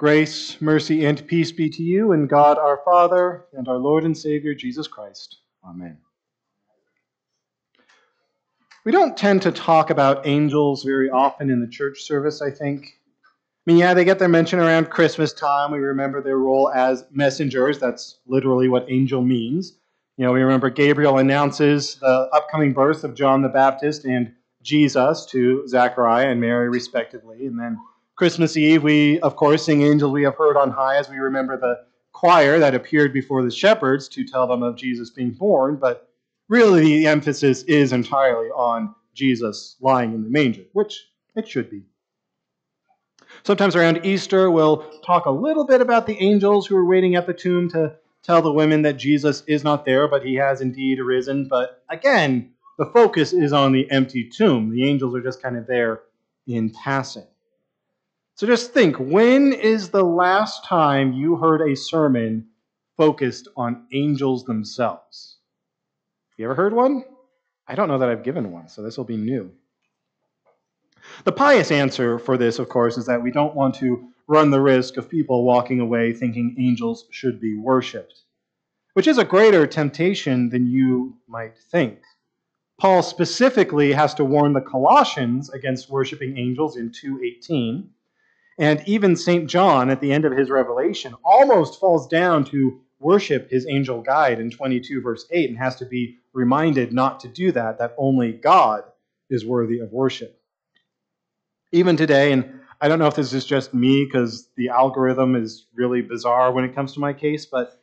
Grace, mercy, and peace be to you and God our Father and our Lord and Savior Jesus Christ. Amen. We don't tend to talk about angels very often in the church service, I think. I mean, yeah, they get their mention around Christmas time. We remember their role as messengers. That's literally what angel means. You know, we remember Gabriel announces the upcoming birth of John the Baptist and Jesus to Zachariah and Mary, respectively. And then Christmas Eve, we, of course, sing Angels We Have Heard on High as we remember the choir that appeared before the shepherds to tell them of Jesus being born. But really the emphasis is entirely on Jesus lying in the manger, which it should be. Sometimes around Easter, we'll talk a little bit about the angels who are waiting at the tomb to tell the women that Jesus is not there, but he has indeed arisen. But again, the focus is on the empty tomb. The angels are just kind of there in passing. So just think when is the last time you heard a sermon focused on angels themselves? You ever heard one? I don't know that I've given one, so this will be new. The pious answer for this, of course, is that we don't want to run the risk of people walking away thinking angels should be worshipped, which is a greater temptation than you might think. Paul specifically has to warn the Colossians against worshiping angels in 2:18, and even St. John at the end of his revelation almost falls down to worship his angel guide in 22, verse 8, and has to be reminded not to do that, that only God is worthy of worship. Even today, and I don't know if this is just me because the algorithm is really bizarre when it comes to my case, but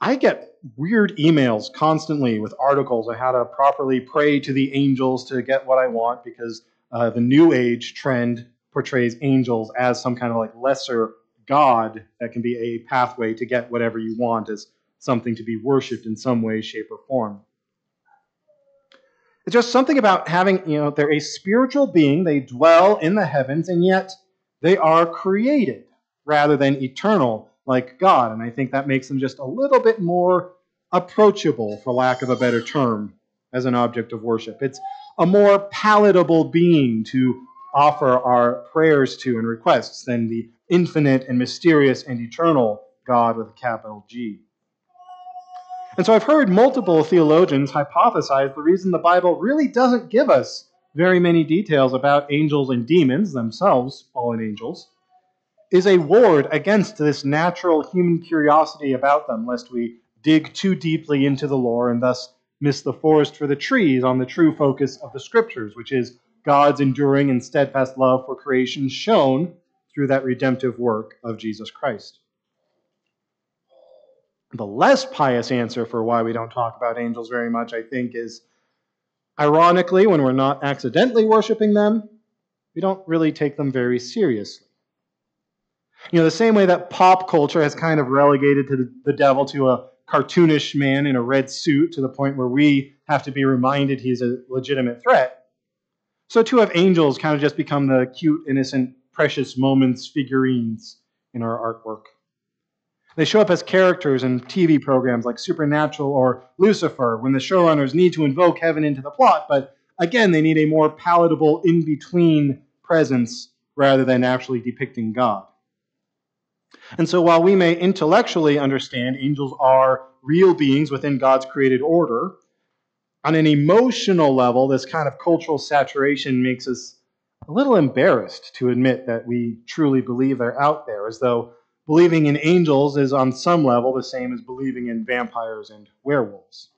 I get weird emails constantly with articles on how to properly pray to the angels to get what I want because uh, the New Age trend portrays angels as some kind of like lesser God that can be a pathway to get whatever you want as something to be worshiped in some way, shape, or form. It's just something about having, you know, they're a spiritual being, they dwell in the heavens, and yet they are created rather than eternal like God. And I think that makes them just a little bit more approachable, for lack of a better term, as an object of worship. It's a more palatable being to offer our prayers to and requests than the infinite and mysterious and eternal God with a capital G. And so I've heard multiple theologians hypothesize the reason the Bible really doesn't give us very many details about angels and demons themselves, fallen angels, is a ward against this natural human curiosity about them, lest we dig too deeply into the lore and thus miss the forest for the trees on the true focus of the Scriptures, which is God's enduring and steadfast love for creation shown through that redemptive work of Jesus Christ. The less pious answer for why we don't talk about angels very much, I think, is ironically, when we're not accidentally worshiping them, we don't really take them very seriously. You know, the same way that pop culture has kind of relegated to the devil to a cartoonish man in a red suit to the point where we have to be reminded he's a legitimate threat. So too have angels kind of just become the cute, innocent precious moments figurines in our artwork. They show up as characters in TV programs like Supernatural or Lucifer when the showrunners need to invoke heaven into the plot, but again, they need a more palatable in between presence rather than actually depicting God. And so, while we may intellectually understand angels are real beings within God's created order, on an emotional level, this kind of cultural saturation makes us a little embarrassed to admit that we truly believe they're out there, as though believing in angels is on some level the same as believing in vampires and werewolves.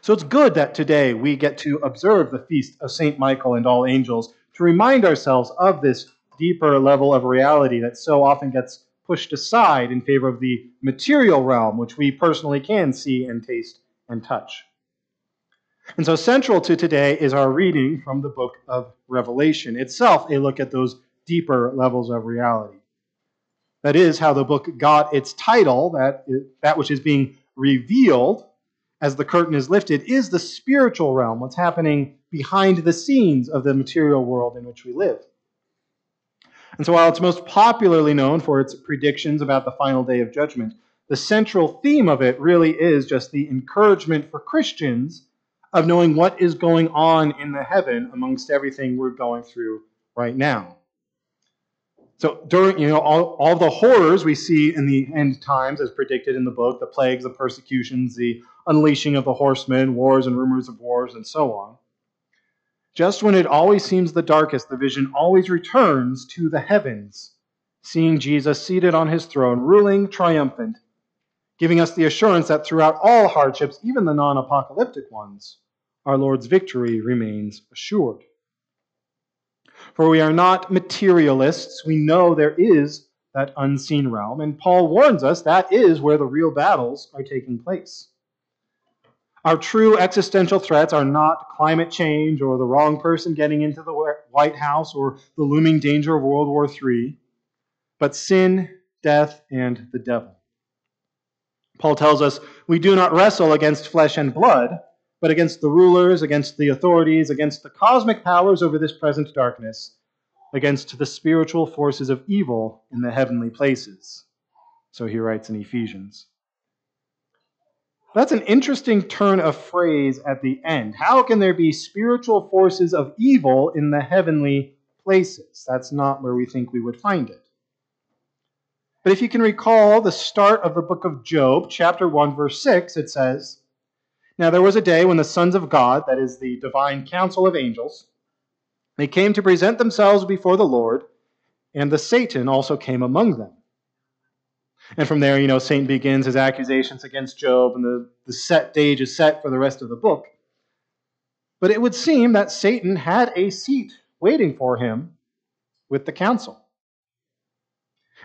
So it's good that today we get to observe the feast of St. Michael and all angels to remind ourselves of this deeper level of reality that so often gets pushed aside in favor of the material realm, which we personally can see and taste and touch. And so, central to today is our reading from the book of Revelation, itself a look at those deeper levels of reality. That is how the book got its title, that, that which is being revealed as the curtain is lifted, is the spiritual realm, what's happening behind the scenes of the material world in which we live. And so, while it's most popularly known for its predictions about the final day of judgment, the central theme of it really is just the encouragement for Christians of knowing what is going on in the heaven amongst everything we're going through right now. So during you know all, all the horrors we see in the end times as predicted in the book, the plagues, the persecutions, the unleashing of the horsemen, wars and rumors of wars, and so on. Just when it always seems the darkest, the vision always returns to the heavens, seeing Jesus seated on his throne, ruling triumphant, giving us the assurance that throughout all hardships, even the non apocalyptic ones, our Lord's victory remains assured. For we are not materialists. We know there is that unseen realm, and Paul warns us that is where the real battles are taking place. Our true existential threats are not climate change or the wrong person getting into the White House or the looming danger of World War III, but sin, death, and the devil. Paul tells us we do not wrestle against flesh and blood, but against the rulers, against the authorities, against the cosmic powers over this present darkness, against the spiritual forces of evil in the heavenly places. So he writes in Ephesians. That's an interesting turn of phrase at the end. How can there be spiritual forces of evil in the heavenly places? That's not where we think we would find it. But if you can recall the start of the book of Job, chapter 1, verse 6, it says, Now there was a day when the sons of God, that is the divine council of angels, they came to present themselves before the Lord, and the Satan also came among them. And from there, you know, Satan begins his accusations against Job, and the, the set stage is set for the rest of the book. But it would seem that Satan had a seat waiting for him with the council.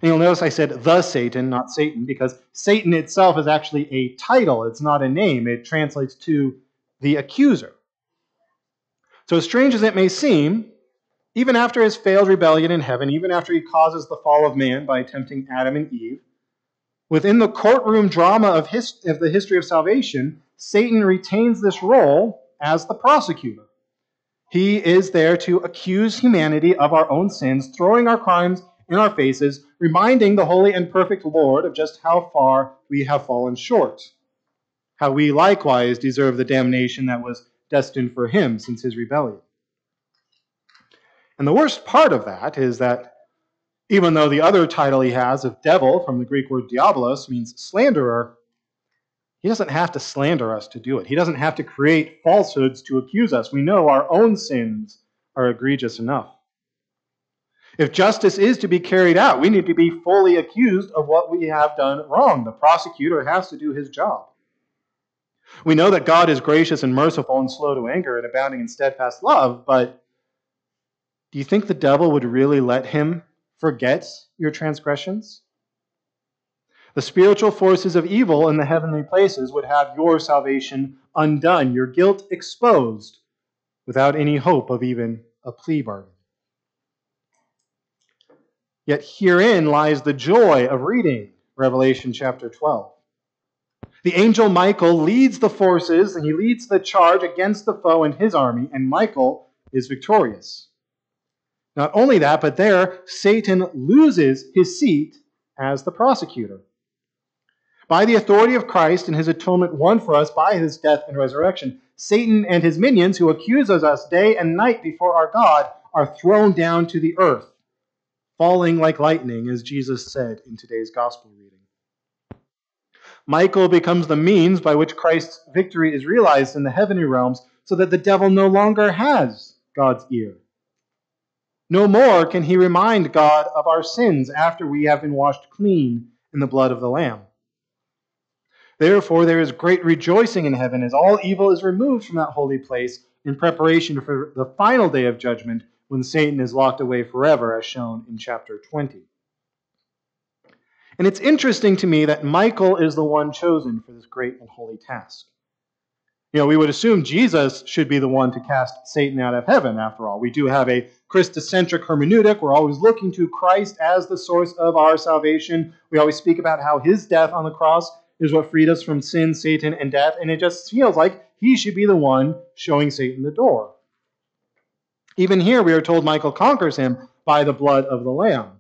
And you'll notice I said the Satan, not Satan, because Satan itself is actually a title. It's not a name. It translates to the accuser. So, as strange as it may seem, even after his failed rebellion in heaven, even after he causes the fall of man by tempting Adam and Eve, Within the courtroom drama of, his, of the history of salvation, Satan retains this role as the prosecutor. He is there to accuse humanity of our own sins, throwing our crimes in our faces, reminding the holy and perfect Lord of just how far we have fallen short, how we likewise deserve the damnation that was destined for him since his rebellion. And the worst part of that is that even though the other title he has of devil, from the Greek word diabolos, means slanderer, he doesn't have to slander us to do it. He doesn't have to create falsehoods to accuse us. We know our own sins are egregious enough. If justice is to be carried out, we need to be fully accused of what we have done wrong. The prosecutor has to do his job. We know that God is gracious and merciful and slow to anger and abounding in steadfast love, but do you think the devil would really let him forget your transgressions? The spiritual forces of evil in the heavenly places would have your salvation undone, your guilt exposed, without any hope of even a plea bargain. Yet herein lies the joy of reading Revelation chapter 12. The angel Michael leads the forces and he leads the charge against the foe and his army, and Michael is victorious. Not only that, but there, Satan loses his seat as the prosecutor. By the authority of Christ and his atonement won for us by his death and resurrection, Satan and his minions who accuse us day and night before our God are thrown down to the earth, falling like lightning, as Jesus said in today's gospel reading. Michael becomes the means by which Christ's victory is realized in the heavenly realms so that the devil no longer has God's ear. No more can he remind God of our sins after we have been washed clean in the blood of the Lamb. Therefore, there is great rejoicing in heaven as all evil is removed from that holy place in preparation for the final day of judgment when Satan is locked away forever, as shown in chapter 20. And it's interesting to me that Michael is the one chosen for this great and holy task. You know, we would assume Jesus should be the one to cast Satan out of heaven, after all. We do have a Christocentric hermeneutic. We're always looking to Christ as the source of our salvation. We always speak about how his death on the cross is what freed us from sin, Satan, and death, and it just feels like he should be the one showing Satan the door. Even here, we are told Michael conquers him by the blood of the Lamb.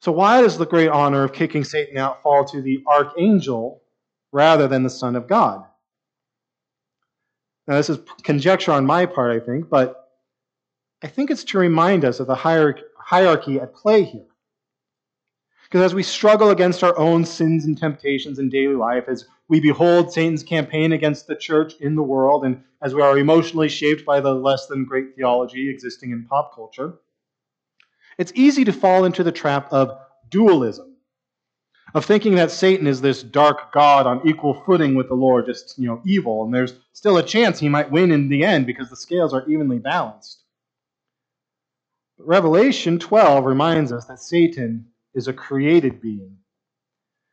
So, why does the great honor of kicking Satan out fall to the archangel rather than the Son of God? Now, this is conjecture on my part, I think, but I think it's to remind us of the hierarchy at play here. Because as we struggle against our own sins and temptations in daily life, as we behold Satan's campaign against the church in the world, and as we are emotionally shaped by the less than great theology existing in pop culture, it's easy to fall into the trap of dualism, of thinking that Satan is this dark god on equal footing with the Lord, just you know, evil, and there's still a chance he might win in the end because the scales are evenly balanced. But Revelation 12 reminds us that Satan is a created being.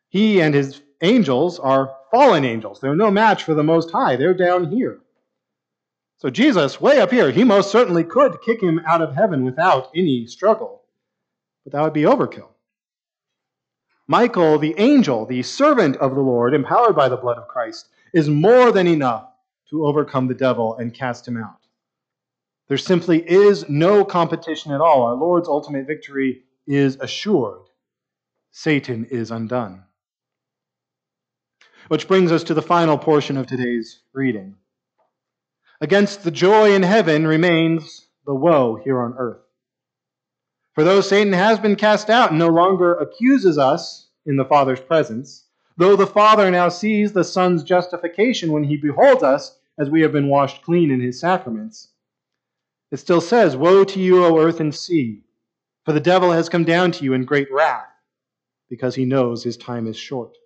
He and his angels are fallen angels. They're no match for the Most High. They're down here. So Jesus, way up here, he most certainly could kick him out of heaven without any struggle. But that would be overkill. Michael, the angel, the servant of the Lord, empowered by the blood of Christ, is more than enough to overcome the devil and cast him out. There simply is no competition at all. Our Lord's ultimate victory is assured. Satan is undone. Which brings us to the final portion of today's reading. Against the joy in heaven remains the woe here on earth. For though Satan has been cast out and no longer accuses us in the Father's presence, though the Father now sees the Son's justification when he beholds us as we have been washed clean in his sacraments, it still says, Woe to you, O earth and sea, for the devil has come down to you in great wrath because he knows his time is short.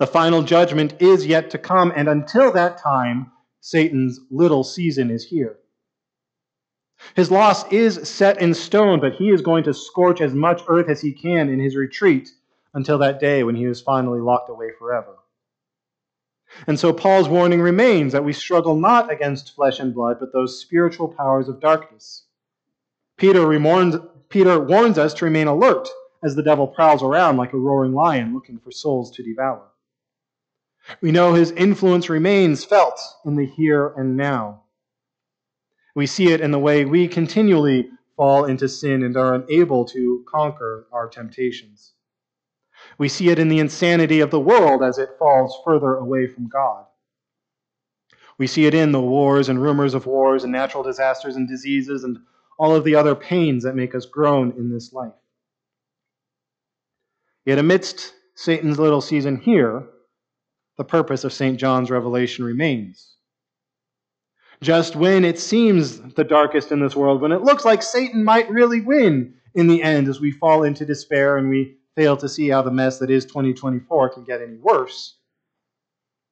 The final judgment is yet to come, and until that time, Satan's little season is here. His loss is set in stone, but he is going to scorch as much earth as he can in his retreat until that day when he is finally locked away forever. And so Paul's warning remains that we struggle not against flesh and blood, but those spiritual powers of darkness. Peter, warns, Peter warns us to remain alert as the devil prowls around like a roaring lion looking for souls to devour. We know his influence remains felt in the here and now. We see it in the way we continually fall into sin and are unable to conquer our temptations. We see it in the insanity of the world as it falls further away from God. We see it in the wars and rumors of wars and natural disasters and diseases and all of the other pains that make us groan in this life. Yet amidst Satan's little season here, the purpose of St. John's revelation remains. Just when it seems the darkest in this world, when it looks like Satan might really win in the end as we fall into despair and we fail to see how the mess that is 2024 can get any worse,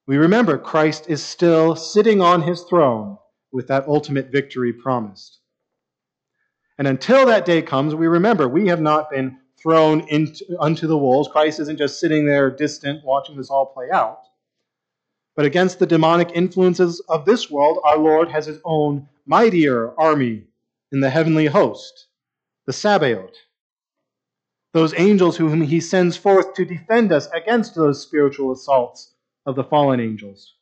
we remember Christ is still sitting on his throne with that ultimate victory promised. And until that day comes, we remember we have not been thrown into, unto the wolves. Christ isn't just sitting there distant watching this all play out. But against the demonic influences of this world, our Lord has his own mightier army in the heavenly host, the Sabaoth. Those angels whom he sends forth to defend us against those spiritual assaults of the fallen angels,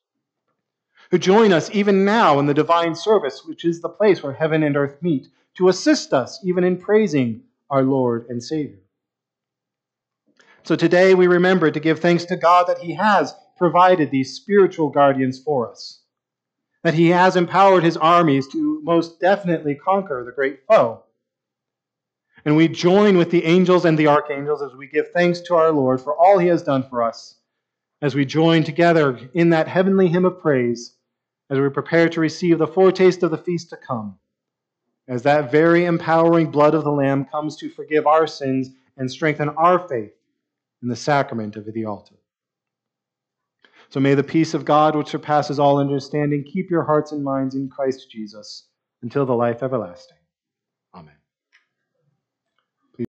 who join us even now in the divine service, which is the place where heaven and earth meet, to assist us even in praising our Lord and Savior. So today we remember to give thanks to God that He has provided these spiritual guardians for us, that He has empowered His armies to most definitely conquer the great foe. And we join with the angels and the archangels as we give thanks to our Lord for all He has done for us, as we join together in that heavenly hymn of praise, as we prepare to receive the foretaste of the feast to come, as that very empowering blood of the Lamb comes to forgive our sins and strengthen our faith in the sacrament of the altar. So may the peace of God, which surpasses all understanding, keep your hearts and minds in Christ Jesus until the life everlasting.